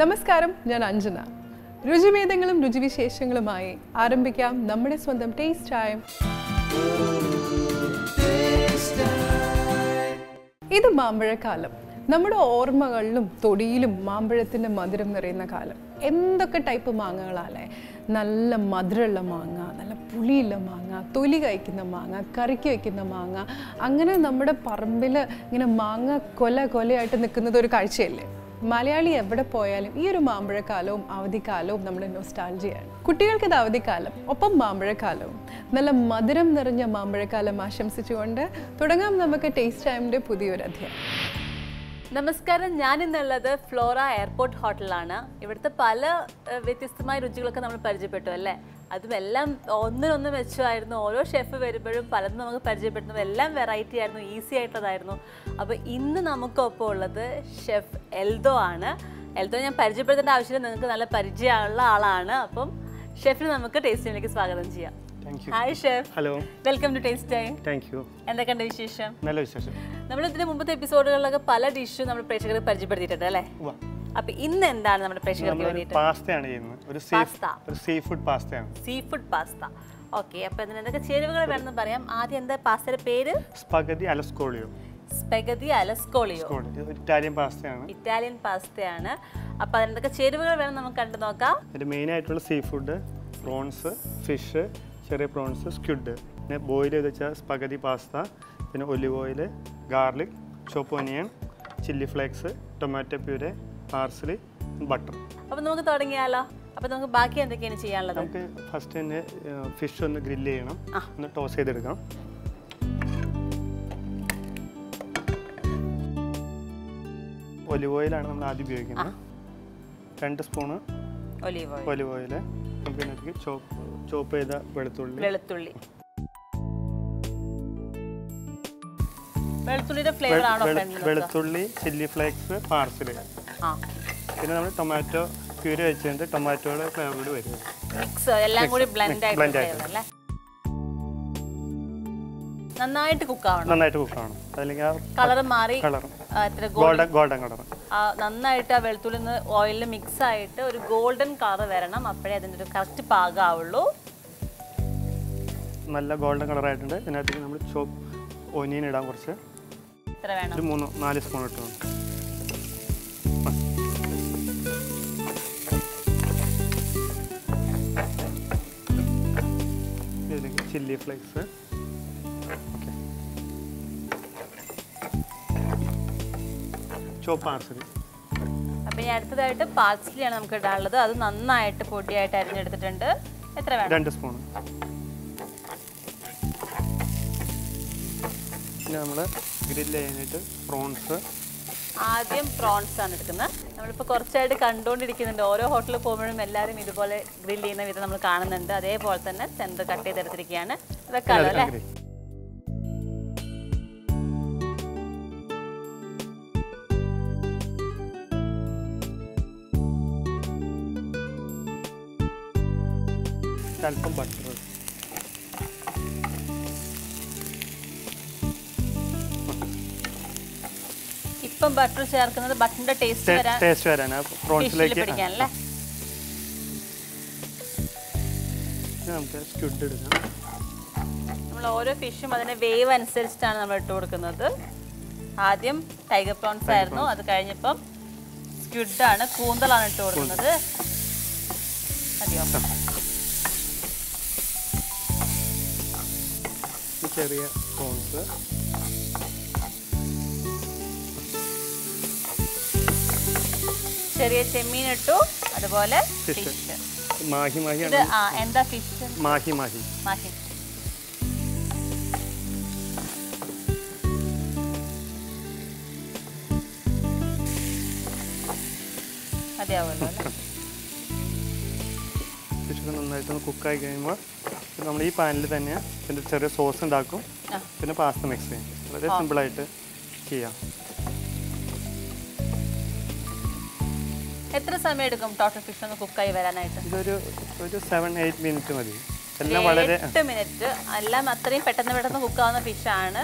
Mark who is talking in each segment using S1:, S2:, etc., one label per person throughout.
S1: നമസ്കാരം ഞാൻ അഞ്ജന. രുചിഭേദങ്ങളും രുചിവിശേഷങ്ങളുമായി ആരംഭിക്കാം നമ്മുടെ സ്വന്തം ടേസ്റ്റ് ടൈം ഇത് മാമ്പഴക്കാലം. നമ്മുടെ ഓർമ്മകളിലും തൊടിയിലും മാമ്പഴത്തിന്റെ മധുരം നിറയുന്ന കാലം. എന്തൊക്കെ ടൈപ്പ് മാങ്ങകളാലേ നല്ല മധുരമുള്ള മാങ്ങ നല്ല പുളിയുള്ള മാങ്ങ തൊലി കഴിക്കുന്ന മാങ്ങ കറിക്ക് വയ്ക്കുന്ന മാങ്ങ. അങ്ങനെ നമ്മുടെ പറമ്പിൽ ഇങ്ങനെ മാങ്ങ കൊല കൊലയായിട്ട് നിൽക്കുന്നത് ഒരു കാഴ്ചയല്ലേ? മലയാളി എവിടെ പോയാലും ഈ ഒരു മാമ്പഴക്കാലവും അവധിക്കാലവും നമ്മുടെ നൊസ്റ്റാൾജിയാണ് കുട്ടികൾക്ക് ഇത് അവധിക്കാലം ഒപ്പം മാമ്പഴക്കാലവും. നല്ല മധുരം നിറഞ്ഞ മാമ്പഴക്കാലം ആശംസിച്ചുകൊണ്ട് തുടങ്ങാം നമുക്ക് ടേസ്റ്റ് ടൈമിന്റെ പുതിയൊരു അധ്യായം.
S2: നമസ്കാരം ഞാൻ ഇന്നുള്ളത് ഫ്ലോറ എയർപോർട്ട് ഹോട്ടലാണ് ഇവിടുത്തെ പല വ്യത്യസ്തമായ രുചികളൊക്കെ നമ്മൾ പരിചയപ്പെട്ടു അല്ലേ? അതും എല്ലാം ഒന്നിനൊന്ന് മെച്ചമായിരുന്നു. ഓരോ ഷെഫ് വരുമ്പോഴും പലതും നമുക്ക് പരിചയപ്പെടുന്നു. എല്ലാം വെറൈറ്റി ആയിരുന്നു ഈസി ആയിട്ടുള്ളതായിരുന്നു. അപ്പോൾ ഇന്ന് നമുക്കൊപ്പം ഉള്ളത് ഷെഫ് എൽദോ ആണ്. എൽദോ ഞാൻ പരിചയപ്പെടുത്തേണ്ട ആവശ്യമില്ല. നിങ്ങൾക്ക് നല്ല പരിചയമുള്ള ആളാണ്. അപ്പം ഷെഫിന് നമുക്ക് ടേസ്റ്റിലേക്ക് സ്വാഗതം ചെയ്യാം. Hi chef
S3: hello
S2: welcome to taste time
S3: thank you
S2: എന്തൊക്കെയുണ്ട് വിശേഷം?
S3: നല്ല വിശേഷം.
S2: നമ്മൾ ഇതിന്റെ മുമ്പത്തെ എപ്പിസോഡുകളിലൊക്കെ പല ഡിഷും നമ്മൾ പ്രേക്ഷകരെ പരിചയപ്പെടുത്തിയിട്ടുണ്ട് അല്ലേ. അപ്പൊ ഇന്ന് എന്താണ് നമ്മുടെ പ്രേക്ഷകർക്ക് വേണ്ടിയിട്ട്?
S3: പാസ്തയാണ് ചെയ്യുന്നത്. ഒരു ഒരു സീ ഫുഡ് പാസ്തയാണ്.
S2: സീ ഫുഡ് പാസ്ത. ഓക്കെ അപ്പൊ ഇതിന് എന്തൊക്കെ ചേരുവകൾ വേണമെന്ന് പറയാം. ആദ്യം എന്താ പാസ്തയുടെ പേര്?
S3: സ്പഗതി അലസ്കോളിയോ
S2: സ്പെഗതി അലസ്കോളിയോ
S3: ഇറ്റാലിയൻ പാസ്തയാണ്.
S2: ഇറ്റാലിയൻ പാസ്തയാണ്. അപ്പൊ അതിനെന്തൊക്കെ ചേരുവകൾ വേണം നമുക്ക് കണ്ടു നോക്കാം.
S3: ഇതിന്റെ മെയിൻ ആയിട്ടുള്ള സീ ഫുഡ് പ്രോൺസ് ഫിഷ് ചെറിയ പ്രോൺസ് സ്ക്വിഡ്. പിന്നെ ബോയിൽ ചെയ്ത് വെച്ചാൽ സ്പഗതി പാസ്ത പിന്നെ olive oil garlic chop onion chilli flakes tomato puree parsley butter.
S2: അപ്പൊ നമുക്ക് തുടങ്ങിയാലോ? അപ്പൊ നമുക്ക് ബാക്കി എന്തൊക്കെയാണ് ചെയ്യാനുള്ളത്?
S3: നമുക്ക് ഫസ്റ്റ് തന്നെ ഫിഷ് ഒന്ന് ഗ്രില്ല് ചെയ്യണം. ഒന്ന് ടോസ് ചെയ്തെടുക്കണം. ഒലിവ് ഓയിലാണ് നമ്മൾ ആദ്യം ഉപയോഗിക്കുന്നത്. രണ്ട് സ്പൂണ്
S2: ഒലീവ് ഓയിൽ
S3: നമുക്ക് ചോപ്പ് ചോപ്പ് ചെയ്ത വെളുത്തുള്ളി.
S2: വെളുത്തുള്ളി. വെളുത്തുള്ളിയുടെ ഫ്ലേവർ ആണോ
S3: വെളുത്തുള്ളി ചില്ലി ഫ്ലേക്സ് പാർസൽ
S2: ആ
S3: പിന്നെ നമ്മൾ ടൊമാറ്റോ പ്യൂരി വെച്ചിട്ട് ടൊമാറ്റോയുടെ ഫ്ലേവർ കൂടി വരും.
S2: മിക്സ് എല്ലാം കൂടി ബ്ലെൻഡ് ആയിട്ട്. അല്ലേ? നന്നായിട്ട് കുക്ക് ആവണം.
S3: നന്നായിട്ട് കുക്ക് ആവണം. അതല്ലെങ്കിൽ ആ
S2: കളർ മാറി ഗോൾഡൻ
S3: ഗോൾഡൻ കളർ
S2: നന്നായിട്ട് ആ വെളുത്തുള്ളി നിന്ന് ഓയിലിൽ മിക്സ് ആയിട്ട് ഒരു ഗോൾഡൻ കളർ വരണം. അപ്പോഴേ അതിന്റെ ഒരു കറക്റ്റ് പാകമാവുള്ളൂ
S3: നല്ല ഗോൾഡൻ കളർ ആയിട്ടുണ്ട്. ഇതിനകത്തേക്ക് നമ്മൾ ചോപ്പ് ഒനിയൻ ഇടാൻ കുറച്ച്.
S2: ഇത്ര വേണം.
S3: ഒരു മൂന്ന് നാല് സ്പൂൺ ഇട്ടു chilli flakes. Okay. Chop parsley
S2: അപ്പം ഇനി അടുത്തതായിട്ട് പാർസലിയാണ് നമുക്ക് ഇടാനുള്ളത്. അത് നന്നായിട്ട് പൊടിയായിട്ട് അരിഞ്ഞെടുത്തിട്ടുണ്ട്. എത്ര വേണം?
S3: രണ്ട് സ്പൂൺ. നമ്മൾ ഗ്രില്ല് ചെയ്യാനായിട്ട് പ്രോൺസ്.
S2: ആദ്യം പ്രോൺസ് ആണ് എടുക്കുന്നത്. നമ്മളിപ്പോൾ കുറച്ചായിട്ട് കണ്ടുകൊണ്ടിരിക്കുന്നുണ്ട് ഓരോ ഹോട്ടലിൽ പോകുമ്പോഴും എല്ലാവരും ഇതുപോലെ ഗ്രിൽ ചെയ്യുന്ന വിധം നമ്മൾ കാണുന്നുണ്ട്. അതേപോലെ തന്നെ സെന്റർ കട്ട് ചെയ്തെടുത്തിരിക്കുകയാണ് വെക്കാലോ അല്ലേ?
S3: അല്പം ബട്ടർ
S2: ഇപ്പം ബട്ടർ ചേർക്കുന്നത് ബട്ടറിന്റെ ടേസ്റ്റ് വരാൻ
S3: ടേസ്റ്റ് വരാൻ നമുക്ക് സ്ക്വിഡ് എടുക്കാം.
S2: നമ്മൾ ഓരോ ഫിഷും അതിന്റെ വേവ് അനുസരിച്ചിട്ടാണ് നമ്മൾ ഇട്ട് കൊടുക്കുന്നത്. ആദ്യം ടൈഗർ പ്രോൺസ് ആയിരുന്നു. അത് കഴിഞ്ഞപ്പം സ്ക്വിഡാണ് കൂന്തലാണ് ഇട്ട് കൊടുക്കുന്നത്. മതിയോ
S3: ചെറിയ പ്രോൺസ്
S2: ചെറിയ ചെമ്മീൻ ഇട്ടു അതുപോലെ
S3: Fish.
S2: ഫിഷ്
S3: മാഹി മാഹി
S2: ഇത് ആ എന്താ ഫിഷ്
S3: മാഹി മാഹി.
S2: മാഹി. മതിയാവുമല്ലോ അല്ലേ?
S3: ഫിഷൊക്കെ നന്നായിട്ട് കുക്കായി കഴിയുമ്പോൾ നമ്മൾ ഈ പാനിൽ തന്നെ ഇതിന്റെ ചെറിയ സോസ് ഉണ്ടാക്കും. പിന്നെ പാസ്ത മിക്സ് ചെയ്യും. വളരെ സിമ്പിളായിട്ട് ചെയ്യാം.
S2: എത്ര സമയം എടുക്കും ടോട്ടൽ ഫിഷ് ഒന്ന് കുക്കായി വരാനായിട്ട്?
S3: ഇതൊരു ഒരു സെവൻ എയ്റ്റ് മിനിറ്റ് മതി. എല്ലാം വളരെ
S2: എട്ട് മിനിറ്റ് എല്ലാം അത്രയും പെട്ടെന്ന് പെട്ടെന്ന് കുക്കാവുന്ന ഫിഷാണ്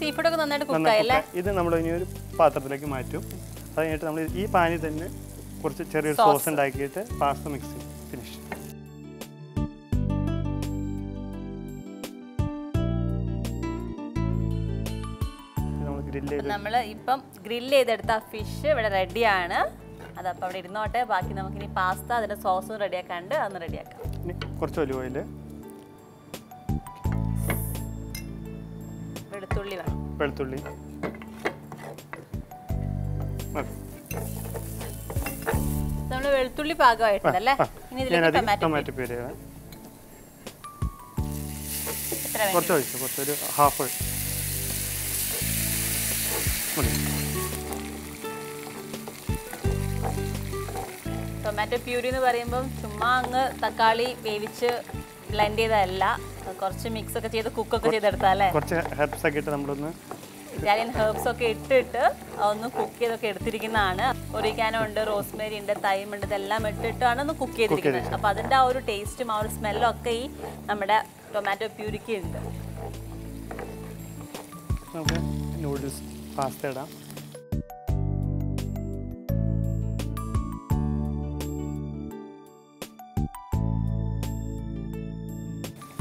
S2: സീ ഫുഡൊക്കെ നന്നായിട്ട്
S3: നന്നായി
S2: കുക്കായി അല്ലേ?
S3: ഇത് നമ്മൾ ഇനി ഒരു പാത്രത്തിലേക്ക് മാറ്റും. അത് കഴിഞ്ഞിട്ട് നമ്മൾ ഈ പാനിൽ തന്നെ കുറച്ച് ചെറിയൊരു സോസ് ഉണ്ടാക്കിയിട്ട് പാസ്ത മിക്സ് ചെയ്യും. ഫിനിഷ് നമ്മൾ
S2: ഇപ്പം ഗ്രില്ല് ചെയ്തെടുത്ത ഫിഷ് ഇവിടെ റെഡിയാണ് അതപ്പോൾ അവിടെ ഇരുന്നോട്ടെ. ബാക്കി നമുക്കിനി പാസ്ത അതിന്റെ സോസും റെഡിയാക്കാണ്ട് അതൊന്ന് റെഡിയാക്കാം.
S3: കുറച്ച് ഒലിവ് ഓയിൽ
S2: വെളുത്തുള്ളി വേണം.
S3: വെളുത്തുള്ളി.
S2: നമ്മൾ വെളുത്തുള്ളി പാകമായിട്ടുണ്ടല്ലേ? ഇനി ഇതിലേക്ക് ടൊമാറ്റോ
S3: പ്യൂരി കുറച്ച് ഒഴിച്ചു കുറച്ചൊരു ഹാഫ് മതി
S2: ടൊമാറ്റോ പ്യൂരി എന്ന് പറയുമ്പം ചുമ്മാ അങ്ങ് തക്കാളി വേവിച്ച് ബ്ലെൻഡ് ചെയ്തതല്ല. കുറച്ച് മിക്സ് ഒക്കെ ചെയ്ത് കുക്കൊക്കെ ചെയ്തെടുത്താലേ
S3: കുറച്ച് ഹെർബ്സ് ഒക്കെ ഇട്ട് നമ്മളൊന്ന്
S2: ഇറ്റാലിയൻ ഹെർബ്സ് ഒക്കെ ഇട്ടിട്ട് ഒന്ന് കുക്ക് ചെയ്തൊക്കെ എടുത്തിരിക്കുന്നതാണ്. ഒരിക്കാനോ ഉണ്ട് റോസ്മേരി ഉണ്ട് തൈം ഉണ്ട് ഇതെല്ലാം ഇട്ടിട്ടാണ് ഒന്ന് കുക്ക് ചെയ്തിരിക്കുന്നത്. അപ്പോൾ അതിന്റെ ആ ഒരു ടേസ്റ്റും ആ ഒരു സ്മെല്ലും ഒക്കെ ഈ നമ്മുടെ ടൊമാറ്റോ പ്യൂരിക്ക് ഉണ്ട്.
S3: നൂഡിൽസ് പാസ്ത ഇടാം.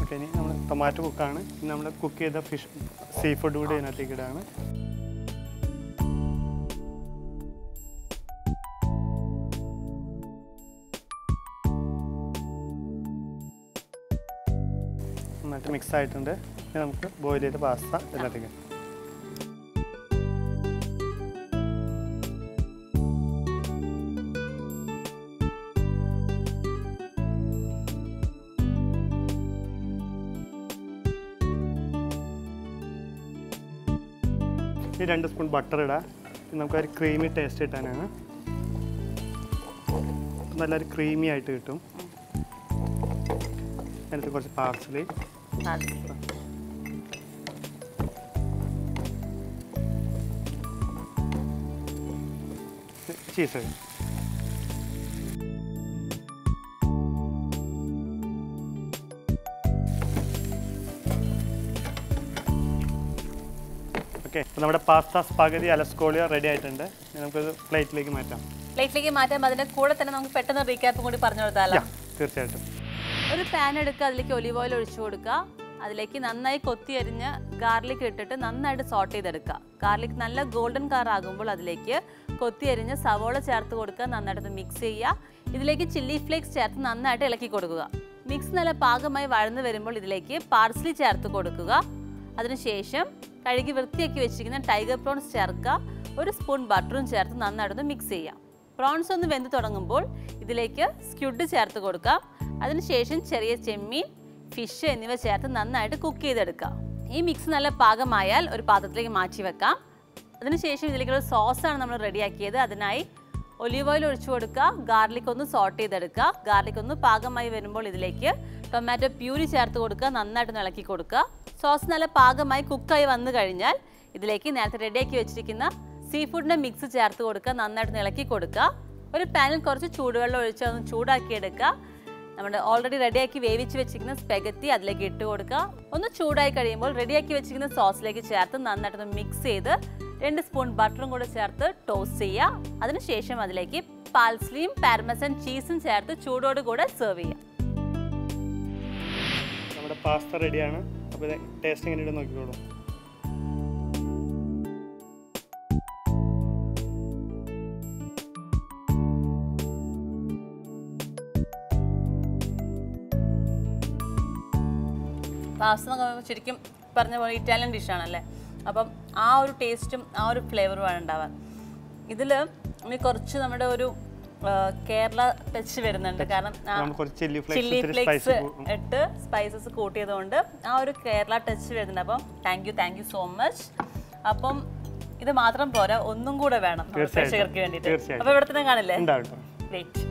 S3: ഓക്കെ ഇനി നമ്മൾ ടൊമാറ്റോ കുക്കാണ് നമ്മൾ കുക്ക് ചെയ്ത ഫിഷ് സീ ഫുഡ് കൂടി ഇതിനകത്തേക്ക് ഇടാണ്. നന്നായിട്ട് മിക്സ് ആയിട്ടുണ്ട്. നമുക്ക് ബോയിൽ ചെയ്ത പാസ്ത ഇതിനകത്തേക്ക് ഈ രണ്ട് സ്പൂൺ ബട്ടർ ഇടാം. നമുക്കൊരു ക്രീമി ടേസ്റ്റ് കിട്ടാനാണ്. നല്ലൊരു ക്രീമി ആയിട്ട് കിട്ടും. അതിനകത്ത് കുറച്ച് പാർസലി ചീസ് ഓക്കെ അപ്പോൾ നമ്മുടെ പാസ്ത സ്പാഗതി അലസ്കോളിയ റെഡി ആയിട്ടുണ്ട്. നമുക്കത് പ്ലേറ്റിലേക്ക് മാറ്റാം.
S2: പ്ലേറ്റിലേക്ക് മാറ്റാം. അതിന്റെ കൂടെ തന്നെ നമുക്ക് പെട്ടെന്ന് റീക്യാപ്പും കൂടി പറഞ്ഞു കൊടുത്താലോ?
S3: തീർച്ചയായിട്ടും.
S2: ഒരു പാൻ എടുക്കുക അതിലേക്ക് ഒലിവ് ഓയിൽ ഒഴിച്ചു കൊടുക്കുക. അതിലേക്ക് നന്നായി കൊത്തി അരിഞ്ഞ് ഗാർലിക് ഇട്ടിട്ട് നന്നായിട്ട് സോട്ട് ചെയ്തെടുക്കുക. ഗാർലിക് നല്ല ഗോൾഡൻ കളർ ആകുമ്പോൾ അതിലേക്ക് കൊത്തി അരിഞ്ഞ് സവോള ചേർത്ത് കൊടുക്കുക. നന്നായിട്ട് മിക്സ് ചെയ്യുക. ഇതിലേക്ക് ചില്ലി ഫ്ലേക്സ് ചേർത്ത് നന്നായിട്ട് ഇളക്കി കൊടുക്കുക. മിക്സ് നല്ല പാകമായി വഴന്നു വരുമ്പോൾ ഇതിലേക്ക് പാർസ്ലി ചേർത്ത് കൊടുക്കുക. അതിനുശേഷം കഴുകി വൃത്തിയാക്കി വെച്ചിരിക്കുന്ന ടൈഗർ പ്രോൺസ് ചേർക്കുക ഒരു സ്പൂൺ ബട്ടറും ചേർത്ത് നന്നായിട്ടൊന്ന് മിക്സ് ചെയ്യാം. പ്രോൺസ് ഒന്ന് വെന്ത് തുടങ്ങുമ്പോൾ ഇതിലേക്ക് സ്ക്യുഡ് ചേർത്ത് കൊടുക്കാം. അതിനുശേഷം ചെറിയ ചെമ്മീൻ ഫിഷ് എന്നിവ ചേർത്ത് നന്നായിട്ട് കുക്ക് ചെയ്തെടുക്കാം. ഈ മിക്സ് നല്ല പാകമായാൽ ഒരു പാത്രത്തിലേക്ക് മാറ്റി വെക്കാം. അതിനുശേഷം ഇതിലേക്കുള്ള സോസാണ് നമ്മൾ റെഡിയാക്കിയത് അതിനായി ഒലിവ് ഓയിൽ ഒഴിച്ചു കൊടുക്കുക. ഗാർലിക് ഒന്ന് സോട്ട് ചെയ്തെടുക്കുക. ഗാർലിക് ഒന്ന് പാകമായി വരുമ്പോൾ ഇതിലേക്ക് ടൊമാറ്റോ പ്യൂരി ചേർത്ത് കൊടുക്കുക നന്നായിട്ട് ഇളക്കി കൊടുക്കുക. സോസ് നല്ല പാകമായി കുക്കായി വന്നു കഴിഞ്ഞാൽ ഇതിലേക്ക് നേരത്തെ റെഡിയാക്കി വെച്ചിരിക്കുന്ന സീ ഫുഡിന്റെ മിക്സ് ചേർത്ത് കൊടുക്കുക നന്നായിട്ട് ഇളക്കി കൊടുക്കുക. ഒരു പാനിൽ കുറച്ച് ചൂടുവെള്ളം ഒഴിച്ച് ഒന്ന് ചൂടാക്കി എടുക്കുക. നമ്മുടെ ഓൾറെഡി റെഡിയാക്കി വേവിച്ച് വെച്ചിരിക്കുന്ന സ്പെഗത്തി അതിലേക്ക് ഇട്ട് കൊടുക്കുക. ഒന്ന് ചൂടായി കഴിയുമ്പോൾ റെഡിയാക്കി വെച്ചിരിക്കുന്ന സോസിലേക്ക് ചേർത്ത് നന്നായിട്ടൊന്ന് മിക്സ് ചെയ്ത് രണ്ട് സ്പൂൺ ബട്ടറും കൂടെ ചേർത്ത് ടോസ്റ്റ് ചെയ്യുക. അതിനുശേഷം അതിലേക്ക് പാൽസ്ലിയും പാരമസൻ ചീസും ചേർത്ത് ചൂടോടുകൂടെ സെർവ് ചെയ്യുക.
S3: പാസ്ത റെഡിയാണ് അപ്പോൾ ഇത് ടേസ്റ്റ് എങ്ങനെയുണ്ട് നോക്കിക്കോളൂ.
S2: പാസ്ത എന്ന് പറയുമ്പോൾ ശരിക്കും പറഞ്ഞ പോലെ ഇറ്റാലിയൻ ഡിഷാണല്ലേ അപ്പം ആ ഒരു ടേസ്റ്റും ആ ഒരു ഫ്ലേവറുമാണ് ഉണ്ടാവാൻ. ഇതിൽ ഇനി കുറച്ച് നമ്മുടെ ഒരു കേരള ടച്ച് വരുന്നുണ്ട്. കാരണം ചില്ലി ഫ്ലേക്സ്. ഇട്ട് സ്പൈസസ് കൂട്ടിയതുകൊണ്ട് ആ ഒരു കേരള ടച്ച് വരുന്നുണ്ട്. അപ്പം thank you thank you so much അപ്പം ഇത് മാത്രം പോരാ ഒന്നും കൂടെ വേണം പ്രേക്ഷകർക്ക് വേണ്ടിയിട്ട്. അപ്പൊ ഇവിടെ തന്നെ കാണില്ലേ? ഗ്രേറ്റ്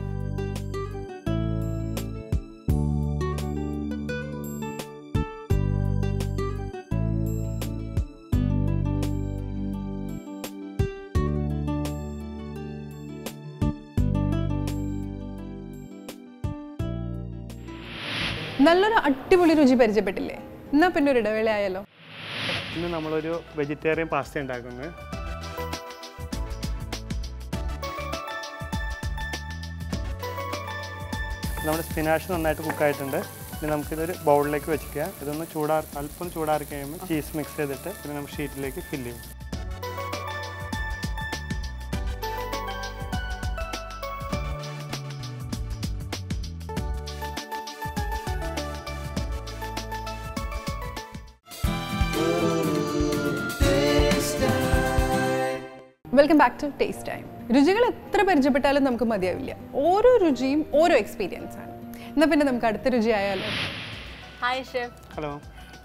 S1: അടിപൊളി രുചി പരിചയപ്പെട്ടില്ലേ? എന്നാ പിന്നെ ഒരു ഇടവേള ആയാലോ?
S3: ഇന്ന് നമ്മളൊരു വെജിറ്റേറിയൻ പാസ്ത ഉണ്ടാക്കുന്നത് നമ്മുടെ സ്പിനാഷ് നന്നായിട്ട് കുക്കായിട്ടുണ്ട് ഇനി നമുക്കിതൊരു ബൗളിലേക്ക് വെച്ചിക്കുക ഇതൊന്ന് ചൂടാ അല്പം ചൂടാറി കഴിയുമ്പോൾ ചീസ് മിക്സ് ചെയ്തിട്ട് പിന്നെ നമുക്ക് ഷീറ്റിലേക്ക് ഫില്ല് ചെയ്യും.
S1: Welcome back to taste time രുചികൾ എത്ര പരിചയപ്പെട്ടാലും നമുക്ക് മതിയാവില്ല. ഓരോ രുചിയും ഓരോ എക്സ്പീരിയൻസ് ആണ്. എന്നാൽ പിന്നെ നമുക്ക് അടുത്ത രുചി ആയാലോ
S2: ഹായ് ഷെഫ്
S3: ഹലോ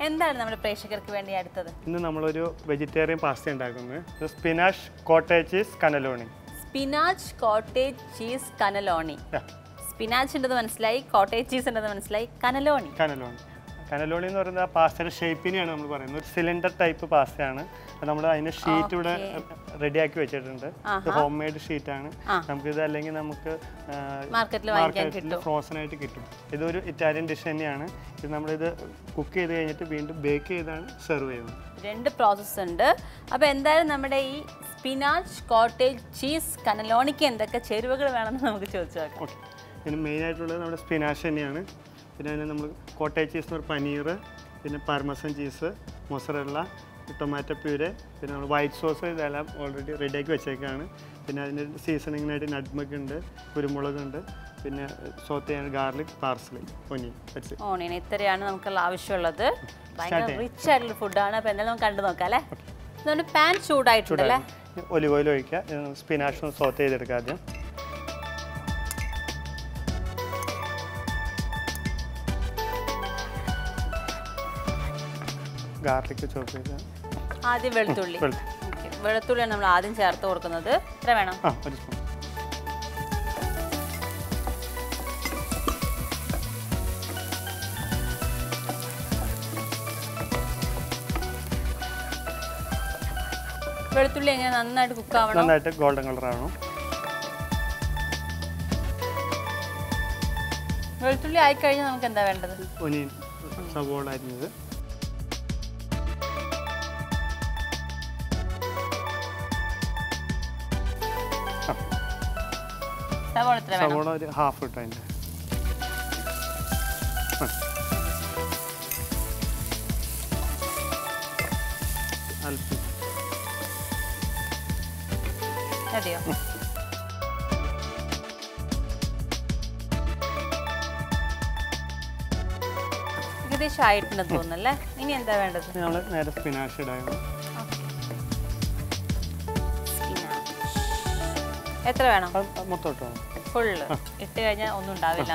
S2: എന്താണ് നമ്മുടെ പ്രേക്ഷകർക്ക് വേണ്ടി അടുത്തത്?
S3: ഇന്ന് നമ്മളൊരു വെജിറ്റേറിയൻ പാസ്ത ഉണ്ടാക്കുന്നത് spinach cottage cheese cannelloni
S2: spinach cottage cheese cannelloni spinach ഉണ്ടെന്ന് മനസ്സിലായി കോട്ടേജ് ചീസ് ഉണ്ടെന്ന് മനസ്സിലായി കനലോണി
S3: കനലോണി കനലോണി എന്ന് പറയുന്നത് ആ പാസ്തയുടെ ഷേപ്പിനെയാണ് നമ്മൾ പറയുന്നത്. ഒരു സിലിണ്ടർ ടൈപ്പ് പാസ്തയാണ്. നമ്മൾ അതിന്റെ ഷീറ്റ് ഇവിടെ റെഡിയാക്കി വെച്ചിട്ടുണ്ട്. ഇത് ഹോം മെയ്ഡ് ഷീറ്റ് നമുക്കിത് അല്ലെങ്കിൽ നമുക്ക്
S2: മാർക്കറ്റിൽ
S3: ഫ്രോസൺ ആയിട്ട് കിട്ടും. ഇതൊരു ഇറ്റാലിയൻ ഡിഷ് തന്നെയാണ്. ഇത് നമ്മളിത് കുക്ക് ചെയ്ത് കഴിഞ്ഞിട്ട് വീണ്ടും ബേക്ക് ചെയ്താണ് സെർവ് ചെയ്യുന്നത്.
S2: രണ്ട് പ്രോസസ് ഉണ്ട്. അപ്പോൾ എന്തായാലും നമ്മുടെ ഈ സ്പിനാച്ച് കോട്ടേജ് ചീസ് കനലോണിക്ക് എന്തൊക്കെ ചേരുവകൾ വേണമെന്ന് നമുക്ക് ചോദിച്ചു നോക്കാം.
S3: ഇതിന് മെയിൻ ആയിട്ടുള്ളത് നമ്മുടെ സ്പിനാച്ച് തന്നെയാണ്. പിന്നെ അതിന് നമ്മൾ കോട്ടേജ് ചീസ് എന്ന് പനീർ പിന്നെ parmesan cheese mozzarella tomato puree പിന്നെ നമ്മൾ വൈറ്റ് സോസ് ഇതെല്ലാം ഓൾറെഡി റെഡിയാക്കി വെച്ചേക്കാണ്. പിന്നെ അതിന്റെ സീസണിങ്ങിനായിട്ട് നട്ട്മക്ക് ഉണ്ട് കുരുമുളക് ഉണ്ട് പിന്നെ ചെയ്യാൻ ഗാർലിക് പാർസലി ഒനിയൻ
S2: ഓണിയൻ ഇത്രയാണ് നമുക്കുള്ള ആവശ്യമുള്ളത്. ഭയങ്കര. റിച്ച് ആയിട്ടുള്ള ഫുഡാണ് അപ്പോൾ എന്തായാലും നമുക്ക് കണ്ടു നോക്കാം അല്ലേ? പാൻ ചൂടായിട്ടുണ്ടല്ലേ
S3: ഒലിവ് ഓയിൽ ഒഴിക്കുക. സ്പിനാഷ് സോത്ത് ചെയ്തെടുക്കുക ആദ്യം. ഗാർലിക് ചോപ്പ് ചെയ്ത്
S2: ആദ്യം വെളുത്തുള്ളി. വെളുത്തുള്ളിയാണ് നമ്മൾ ആദ്യം ചേർത്ത് കൊടുക്കുന്നത്. എത്ര വേണം?
S3: ഒരു സ്പൂൺ.
S2: വെളുത്തുള്ളി എങ്ങനെ നന്നായിട്ട് കുക്ക് ആവണം?
S3: നന്നായിട്ട് ഗോൾഡൻ കളർ ആവണം.
S2: വെളുത്തുള്ളി ആയിക്കഴിഞ്ഞാൽ നമുക്ക് എന്താ വേണ്ടത്?
S3: സവോള അരിഞ്ഞത്.
S2: സവാള എത്ര വേണം.
S3: സവോള ഒരു ഹാഫ് ഇട്ടു അതിന്റെ. അല്പം
S2: മതിയോ? ഏകദേശം ആയിട്ടുണ്ടെന്ന് തോന്നുന്നല്ലേ ഇനി എന്താ വേണ്ടത്?
S3: നമ്മൾ നേരെ സ്പിനാഷ് ഇടായിരുന്നു
S2: എത്ര വേണം?
S3: മൊത്തം ഇട്ടോ
S2: ഫുള്ള് ഇട്ട് കഴിഞ്ഞാൽ ഒന്നും ഉണ്ടാവില്ല.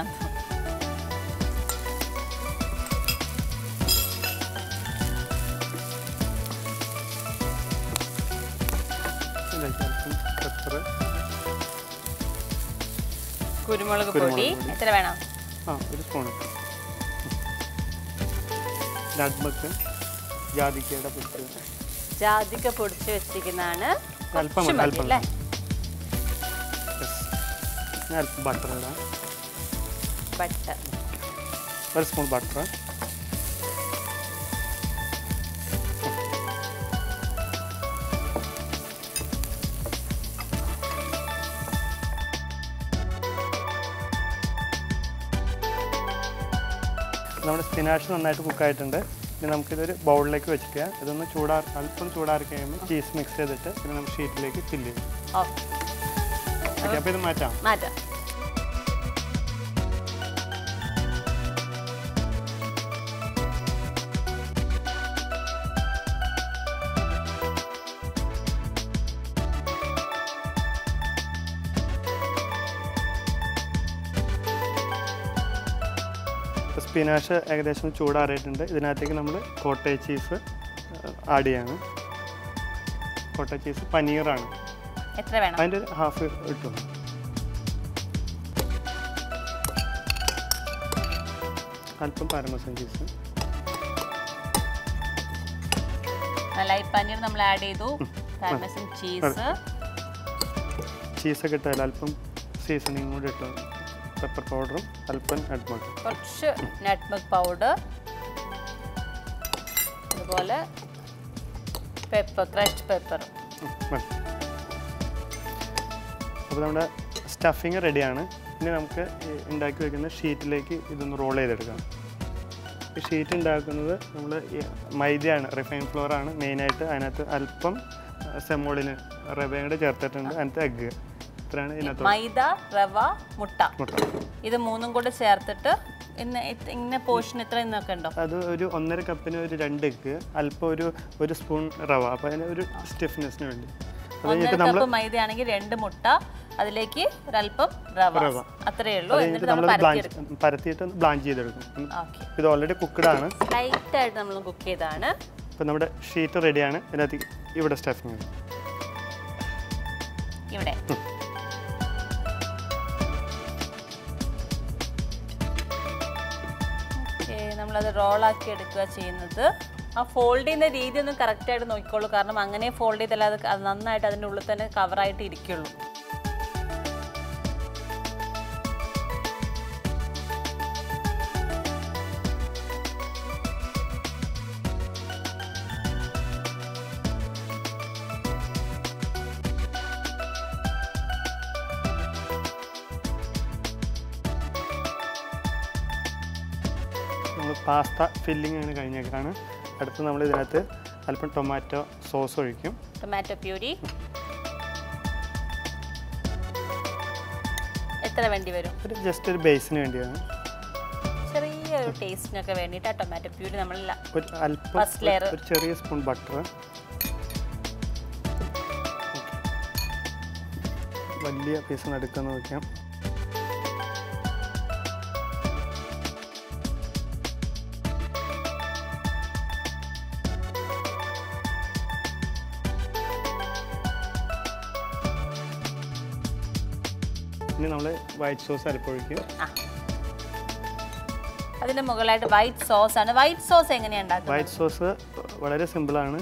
S2: കുരുമുളക് പൊടി. എത്ര വേണം?
S3: ആ ഒരു സ്പൂൺ ജാതിക്കയുടെ
S2: ജാതിക്ക പൊടിച്ച് വെച്ചിരിക്കുന്നതാണ്.
S3: അല്പം അല്പം
S2: അല്ലേ
S3: അല്പം ബട്ടർ ഇടാം.
S2: ബട്ടർ
S3: ഒരു സ്പൂൺ ബട്ടർ നമ്മുടെ സ്പിനാഷ് നന്നായിട്ട് കുക്കായിട്ടുണ്ട് ഇനി നമുക്കിതൊരു ബൗളിലേക്ക് വെച്ചിട്ട് ഇതൊന്ന് ചൂടാ അല്പം ചൂടാറി കഴിയുമ്പോൾ ചീസ് മിക്സ് ചെയ്തിട്ട് പിന്നെ നമുക്ക് ഷീറ്റിലേക്ക് ഫില്ല് ചെയ്യും. ഇത് മാറ്റാം. സ്പിനാഷ് ഏകദേശം ചൂടാറിയിട്ടുണ്ട്. ഇതിനകത്തേക്ക് നമ്മൾ കോട്ടയ ചീസ് ആഡ് ചെയ്യാണ്. കോട്ടയ ചീസ് പനീറാണ്.
S2: എത്ര വേണം?
S3: അതിന്റെ ഹാഫ് ഇട്ടു അല്പം പാരമസൻ ചീസ്
S2: മലായി പനീർ നമ്മൾ ആഡ് ചെയ്തു. പാർമസൻ ചീസ്
S3: ചീസൊക്കെ ഇട്ടാൽ അല്പം സീസണിങ് കൂടി ഇട്ടു പെപ്പർ പൗഡറും അല്പം നട്ട്മക്ക്
S2: കുറച്ച് നട്ട്മഗ് പൗഡർ അതുപോലെ പെപ്പർ ക്രഷ്ഡ് പെപ്പർ
S3: അപ്പോൾ നമ്മുടെ സ്റ്റഫിങ് റെഡിയാണ് ഇനി നമുക്ക് ഉണ്ടാക്കി വെക്കുന്ന ഷീറ്റിലേക്ക് ഇതൊന്ന് റോൾ ചെയ്തെടുക്കാം. ഈ ഷീറ്റ് ഉണ്ടാക്കുന്നത് നമ്മൾ മൈദയാണ് റിഫൈൻ ഫ്ലോറാണ് മെയിനായിട്ട് അതിനകത്ത് അല്പം സെമോളിന് റവയും കൂടെ ചേർത്തിട്ടുണ്ട്. അതിനകത്ത് എഗ്ഗ് ഇത്രയാണ് ഇതിനകത്ത്
S2: മൈദ റവ മുട്ട.
S3: മുട്ട.
S2: ഇത് മൂന്നും കൂടെ ചേർത്തിട്ട് ഇന്ന് പോർഷൻ ഇത്ര ഇന്നൊക്കെ ഉണ്ടോ?
S3: അത് ഒരു ഒന്നര കപ്പിന് ഒരു രണ്ട് എഗ്ഗ് അല്പം ഒരു ഒരു സ്പൂൺ റവ. അപ്പോൾ അതിന് ഒരു സ്റ്റിഫ്നെസ്സിന് വേണ്ടി.
S2: ഒന്നര കപ്പ് മൈദയാണെങ്കിൽ രണ്ട് മുട്ട അതിലേക്ക് ഒരല്പം റവ. അത്രേ ഉള്ളൂ. എന്നിട്ട് നമ്മൾ
S3: പരത്തിയിട്ട് ബ്ലാഞ്ച് ചെയ്തെടുക്കും. ഇത് ഓൾറെഡി കുക്ക്ഡ് ആണ്.
S2: ലൈറ്റ് ആയിട്ട് നമ്മൾ കുക്ക് ചെയ്താണ്
S3: അപ്പോൾ നമ്മുടെ ഷീറ്റ് റെഡിയാണ് ഇതിനകത്ത് ഇവിടെ സ്റ്റഫിങ്
S2: ഇവിടെ. നമ്മളത് റോളാക്കി എടുക്കുക ചെയ്യുന്നത്. ആ ഫോൾഡ് ചെയ്യുന്ന രീതി ഒന്ന് കറക്റ്റായിട്ട് നോക്കിക്കോളൂ. കാരണം അങ്ങനെ ഫോൾഡ് ചെയ്താൽ അത് നന്നായിട്ട് അതിന്റെ ഉള്ളിൽ തന്നെ കവറായിട്ട് ഇരിക്കുള്ളൂ.
S3: പാസ്ത ഫില്ലിംഗ് ആണ് കഴിഞ്ഞേക്കാണ് അടുത്ത് നമ്മൾ ഇതിനകത്ത് അല്പം ടൊമാറ്റോ സോസ് ഒഴിക്കും.
S2: ടൊമാറ്റോ പ്യൂരി എത്ര വേണ്ടി വരും?
S3: ഒരു ജസ്റ്റ് ഒരു ബേസിന് വേണ്ടിയാണ്.
S2: ചെറിയൊരു ടേസ്റ്റിനൊക്കെ വേണ്ടിയിട്ട് ആ ടൊമാറ്റോ പ്യൂരി നമ്മൾ
S3: അല്പം ഒരു ചെറിയ സ്പൂൺ ബട്ടർ വലിയ പീസ് നടുക്കുന്ന വയ്ക്കാം വൈറ്റ് സോസ് അരപ്പൊഴിക്കും.
S2: അതിന്റെ മുകളിലായിട്ട് വൈറ്റ് സോസ് ആണ്. വൈറ്റ് സോസ് എങ്ങനെയാണ് ഉണ്ടാക്കുന്നത്?
S3: വൈറ്റ് സോസ് വളരെ സിമ്പിൾ ആണ്.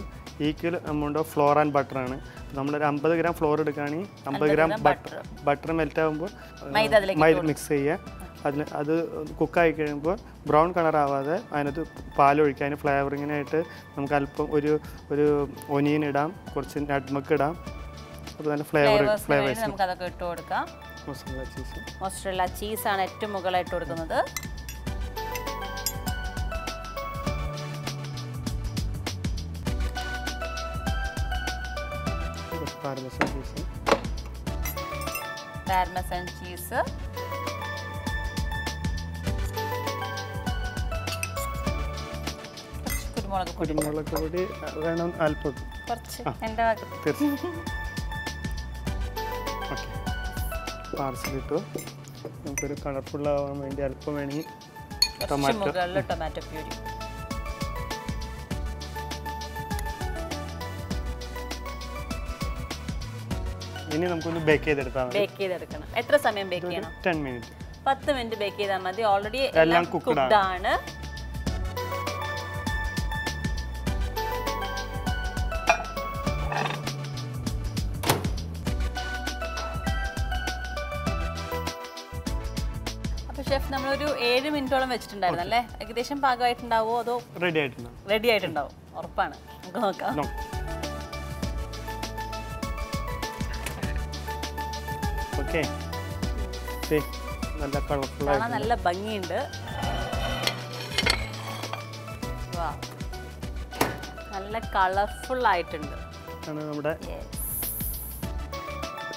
S3: Equal amount of flour and butter ആണ്. നമ്മളൊരു അമ്പത് ഗ്രാം ഫ്ലോർ എടുക്കുകയാണെങ്കിൽ അമ്പത് ഗ്രാം ബട്ടർ ബട്ടർ മെൽറ്റ് ആകുമ്പോൾ
S2: മൈദ
S3: മിക്സ് ചെയ്യുക. അതിന് അത് കുക്കായി കഴിയുമ്പോൾ ബ്രൗൺ കളർ ആവാതെ അതിനകത്ത് പാലൊഴിക്കുക അതിന് ഫ്ലേവറിങ്ങിനായിട്ട് നമുക്ക് അല്പം ഒരു ഒരു ഒനിയൻ ഇടാം. കുറച്ച് നട്ട്മക്ക് ഇടാം. അപ്പോൾ നല്ല ഫ്ലേവർ ഫ്ലേവേഴ്സ്
S2: നമുക്ക് അതൊക്കെ ഇട്ട് കൊടുക്കാം.
S3: മസാല ചീസ്
S2: ആണ് ചീസാണ് ഏറ്റവും മുകളിലായിട്ട് കൊടുക്കുന്നത്.
S3: ചീസ്
S2: പാർമസൻ ചീസ് കുരുമുളക് പൊടി.
S3: കുരുമുളക് പൊടി വേണം അല്പം.
S2: കുറച്ച് എന്റെ
S3: തീർച്ചയായും. പാർസൽ ഇട്ടു. നമുക്കൊരു കളർഫുൾ ആവാൻ വേണ്ടി അല്പം വേണമെങ്കിൽ ടൊമാറ്റോ.
S2: Tomato puree.
S3: ഇനി നമുക്കൊന്ന് ബേക്ക് ചെയ്തെടുത്താൽ മതി.
S2: ബേക്ക് ചെയ്തെടുക്കണം. എത്ര സമയം ബേക്ക് ചെയ്യണം?
S3: ടെൻ മിനിറ്റ്
S2: പത്ത് മിനിറ്റ് ബേക്ക് ചെയ്താൽ മതി. ഓൾറെഡി
S3: എല്ലാം കുക്ക്
S2: കുക്ക്ഡ് ആണ്. ഷെഫ് നമ്മളൊരു ഏഴ് മിനിറ്റോളം വെച്ചിട്ടുണ്ടായിരുന്നു അല്ലേ? ഏകദേശം പാകമായിട്ടുണ്ടാവോ അതോ
S3: റെഡി ആയിട്ടുണ്ടാവും.
S2: റെഡി ആയിട്ടുണ്ടാവും. ഉറപ്പാണ്. നമുക്ക് നോക്കാം.
S3: ഓക്കെ നല്ല കളർഫുൾ
S2: നല്ല ഭംഗിയുണ്ട്. വാ. നല്ല കളർഫുൾ ആയിട്ടുണ്ട്.
S3: നമ്മുടെ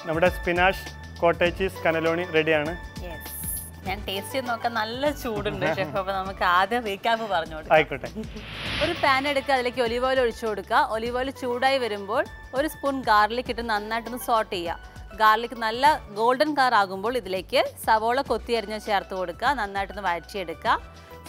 S3: നമ്മുടെ സ്പിനാഷ് കോട്ടേജ് ചീസ് കനലോണി റെഡിയാണ്.
S2: ഞാൻ ടേസ്റ്റ് ചെയ്ത് നോക്കാൻ നല്ല ചൂടുണ്ട് ഷെഫ് അപ്പൊ നമുക്ക് ആദ്യം റീക്യാപ്പ് പറഞ്ഞു
S3: ആയിക്കോട്ടെ.
S2: ഒരു പാൻ എടുക്കുക അതിലേക്ക് ഒലിവ് ഓയിൽ ഒഴിച്ചു കൊടുക്കുക. ഒലിവ് ഓയിൽ ചൂടായി വരുമ്പോൾ ഒരു സ്പൂൺ ഗാർലിക് ഇട്ട് നന്നായിട്ടൊന്ന് സോട്ട് ചെയ്യുക. ഗാർലിക് നല്ല ഗോൾഡൻ കളർ ആകുമ്പോൾ ഇതിലേക്ക് സവോള കൊത്തി അരിഞ്ഞ ചേർത്ത് കൊടുക്കുക. നന്നായിട്ടൊന്ന് വഴറ്റിയെടുക്കുക.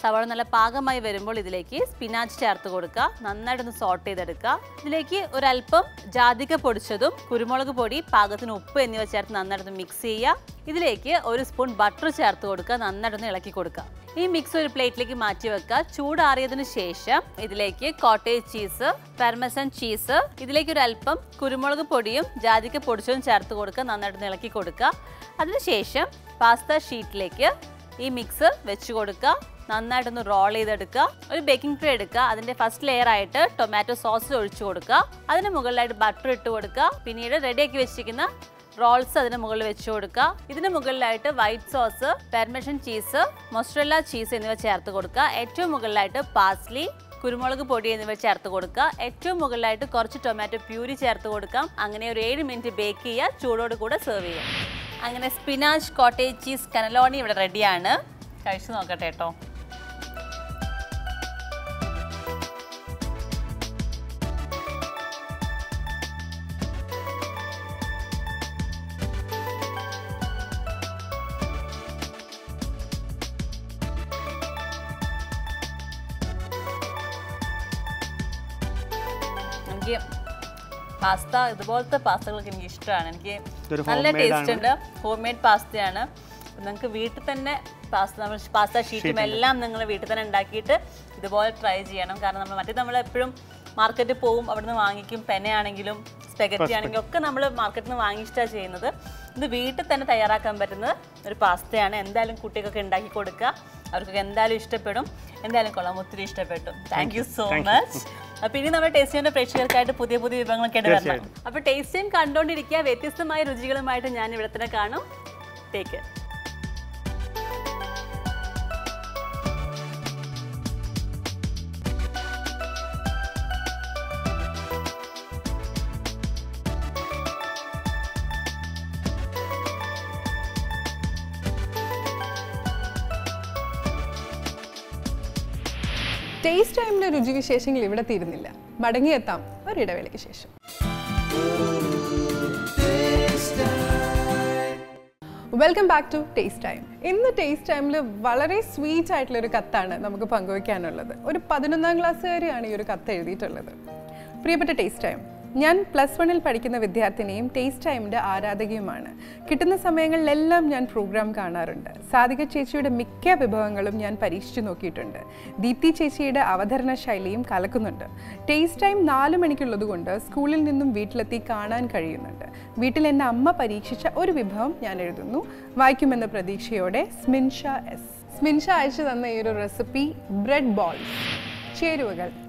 S2: സവോള നല്ല പാകമായി വരുമ്പോൾ ഇതിലേക്ക് സ്പിനാച്ച് ചേർത്ത് കൊടുക്കുക. നന്നായിട്ടൊന്ന് സോട്ട് ചെയ്തെടുക്കുക. ഇതിലേക്ക് ഒരല്പം ജാതിക പൊടിച്ചതും കുരുമുളക് പൊടി പാകത്തിന് ഉപ്പ് എന്നിവ ചേർത്ത് നന്നായിട്ടൊന്ന് മിക്സ് ചെയ്യുക. ഇതിലേക്ക് ഒരു സ്പൂൺ ബട്ടർ ചേർത്ത് കൊടുക്കുക. നന്നായിട്ടൊന്ന് ഇളക്കി കൊടുക്കുക. ഈ മിക്സ് ഒരു പ്ലേറ്റിലേക്ക് മാറ്റി വെക്കുക. ചൂടാറിയതിന് ശേഷം ഇതിലേക്ക് കോട്ടേജ് ചീസ് പെർമസൻ ചീസ് ഇതിലേക്ക് ഒരു അല്പം കുരുമുളക് പൊടിയും ജാതിക്ക പൊടിച്ചതും ചേർത്ത് കൊടുക്കുക. നന്നായിട്ട് ഇളക്കി കൊടുക്കുക. അതിനുശേഷം പാസ്ത ഷീറ്റിലേക്ക് ഈ മിക്സ് വെച്ച് കൊടുക്കുക. നന്നായിട്ടൊന്ന് റോൾ ചെയ്തെടുക്കുക. ഒരു ബേക്കിംഗ് ട്രേ എടുക്കുക. അതിന്റെ ഫസ്റ്റ് ലെയർ ആയിട്ട് ടൊമാറ്റോ സോസ് ഒഴിച്ചു കൊടുക്കുക. അതിന് മുകളിലായിട്ട് ബട്ടർ ഇട്ട് കൊടുക്കുക. പിന്നീട് റെഡിയാക്കി വെച്ചിരിക്കുന്ന റോൾസ് അതിന് മുകളിൽ വെച്ച് കൊടുക്കുക. ഇതിന് മുകളിലായിട്ട് white sauce parmesan cheese mozzarella cheese എന്നിവ ചേർത്ത് കൊടുക്കുക. ഏറ്റവും മുകളിലായിട്ട് പാസ്ലി കുരുമുളക് പൊടി എന്നിവ ചേർത്ത് കൊടുക്കുക. ഏറ്റവും മുകളിലായിട്ട് കുറച്ച് ടൊമാറ്റോ പ്യൂരി ചേർത്ത് കൊടുക്കാം. അങ്ങനെ ഒരു ഏഴ് മിനിറ്റ് ബേക്ക് ചെയ്യുക. ചൂടോട് കൂടെ സെർവ് ചെയ്യാം അങ്ങനെ സ്പിനാച്ച് കോട്ടേജ് ചീസ് കനലോണി ഇവിടെ റെഡിയാണ് കഴിച്ചു നോക്കട്ടെ കേട്ടോ പാസ്ത ഇതുപോലത്തെ പാസ്തകളൊക്കെ എനിക്ക് ഇഷ്ടമാണ്. എനിക്ക് നല്ല ടേസ്റ്റ് ഉണ്ട്. ഹോം മെയ്ഡ് പാസ്തയാണ് നിങ്ങൾക്ക് വീട്ടിൽ തന്നെ പാസ്ത നമ്മൾ പാസ്ത ഷീറ്റും എല്ലാം നിങ്ങൾ വീട്ടിൽ തന്നെ ഉണ്ടാക്കിയിട്ട് ഇതുപോലെ ട്രൈ ചെയ്യണം. കാരണം നമ്മൾ മറ്റേ നമ്മൾ എപ്പോഴും മാർക്കറ്റിൽ പോവും അവിടുന്ന് വാങ്ങിക്കും പെനയാണെങ്കിലും സ്പെഗറ്റി ആണെങ്കിലും ഒക്കെ നമ്മൾ മാർക്കറ്റിൽ നിന്ന് വാങ്ങിച്ചിട്ടാണ് ചെയ്യുന്നത്. ഇത് വീട്ടിൽ തന്നെ തയ്യാറാക്കാൻ പറ്റുന്ന ഒരു പാസ്തയാണ്. എന്തായാലും കുട്ടികൾക്ക് ഉണ്ടാക്കി കൊടുക്കുക. അവർക്കൊക്കെ എന്തായാലും ഇഷ്ടപ്പെടും. എന്തായാലും കൊള്ളാം. ഒത്തിരി ഇഷ്ടപ്പെട്ടു. താങ്ക് യു സോ മച്ച് അപ്പൊ ഇനി നമ്മുടെ ടേസ്റ്റിയുടെ പ്രേക്ഷകർക്കായിട്ട് പുതിയ പുതിയ വിഭവങ്ങളൊക്കെ വരണം. അപ്പൊ ടേസ്റ്റ് കണ്ടുകൊണ്ടിരിക്കുക കണ്ടോണ്ടിരിക്കുക. വ്യത്യസ്തമായ രുചികളുമായിട്ട് ഞാൻ ഇവിടെ തന്നെ കാണും. ടേക്ക്
S1: ടേസ്റ്റ് ടൈമിലെ രുചിവിശേഷങ്ങൾ ഇവിടെ തീരുന്നില്ല. മടങ്ങിയെത്താം ഒരിടവേളയ്ക്ക് ശേഷം. Welcome back to taste time ഇന്ന് ടേസ്റ്റ് ടൈമിൽ വളരെ സ്വീറ്റ് ആയിട്ടുള്ള ഒരു കത്താണ് നമുക്ക് പങ്കുവയ്ക്കാനുള്ളത് ഒരു പതിനൊന്നാം ക്ലാസ്സുകാരിയാണ് ഈ ഒരു കത്ത് എഴുതിയിട്ടുള്ളത്. പ്രിയപ്പെട്ട ടേസ്റ്റ് ടൈം ഞാൻ പ്ലസ് വണ്ണിൽ പഠിക്കുന്ന വിദ്യാർത്ഥിനിയും ടേസ്റ്റ് ടൈമിന്റെ ആരാധകയുമാണ്. കിട്ടുന്ന സമയങ്ങളിലെല്ലാം ഞാൻ പ്രോഗ്രാം കാണാറുണ്ട്. സാധിക ചേച്ചിയുടെ മിക്ക വിഭവങ്ങളും ഞാൻ പരീക്ഷിച്ചു നോക്കിയിട്ടുണ്ട്. ദീപ്തി ചേച്ചിയുടെ അവതരണ ശൈലിയും കലക്കുന്നുണ്ട്. ടേസ്റ്റ് ടൈം നാല് മണിക്കുള്ളതുകൊണ്ട് സ്കൂളിൽ നിന്നും വീട്ടിലെത്തി കാണാൻ കഴിയുന്നുണ്ട്. വീട്ടിൽ എന്റെ അമ്മ പരീക്ഷിച്ച ഒരു വിഭവം ഞാൻ എഴുതുന്നു. വായിക്കുമെന്ന പ്രതീക്ഷയോടെ സ്മിൻഷ എസ് സ്മിൻഷ അയച്ചു തന്ന ഈ ഒരു റെസിപ്പി ബ്രെഡ് ബോൾസ് ചേരുവകൾ.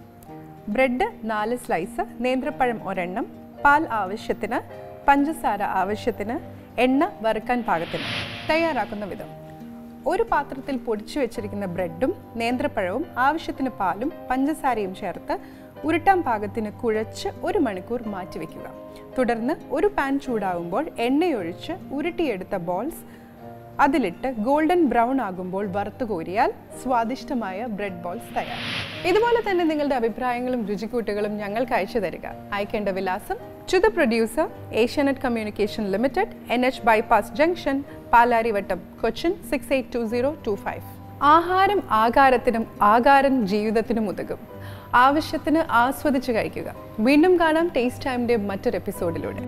S1: ബ്രെഡ് നാല് സ്ലൈസ് നേന്ത്രപ്പഴം ഒരെണ്ണം പാൽ ആവശ്യത്തിന് പഞ്ചസാര ആവശ്യത്തിന് എണ്ണ വറുക്കാൻ പാകത്തിന്. തയ്യാറാക്കുന്ന വിധം. ഒരു പാത്രത്തിൽ പൊടിച്ചു വെച്ചിരിക്കുന്ന ബ്രെഡും നേന്ത്രപ്പഴവും ആവശ്യത്തിന് പാലും പഞ്ചസാരയും ചേർത്ത് ഉരുട്ടാൻ പാകത്തിന് കുഴച്ച് ഒരു മണിക്കൂർ മാറ്റിവെക്കുക തുടർന്ന് ഒരു പാൻ ചൂടാവുമ്പോൾ എണ്ണയൊഴിച്ച് ഉരുട്ടിയെടുത്ത ബോൾസ് അതിലിട്ട് ഗോൾഡൻ ബ്രൗൺ ആകുമ്പോൾ വറുത്തു കോരിയാൽ സ്വാദിഷ്ടമായ ബ്രെഡ് ബോൾസ് തയ്യാർ ഇതുപോലെ തന്നെ നിങ്ങളുടെ അഭിപ്രായങ്ങളും രുചിക്കൂട്ടുകളും ഞങ്ങൾക്ക് അയച്ചു തരിക. അയക്കേണ്ട വിലാസം to the producer Asianet communication limited N H bypass junction Palarivattom Cochin six eight two zero two five ആഹാരം ആകാരത്തിനും ആകാരം ജീവിതത്തിനും ഉതകും. ആവശ്യത്തിന് ആസ്വദിച്ച് കഴിക്കുക. വീണ്ടും കാണാം ടേസ്റ്റ് ടൈമിന്റെ മറ്റൊരു എപ്പിസോഡിലൂടെ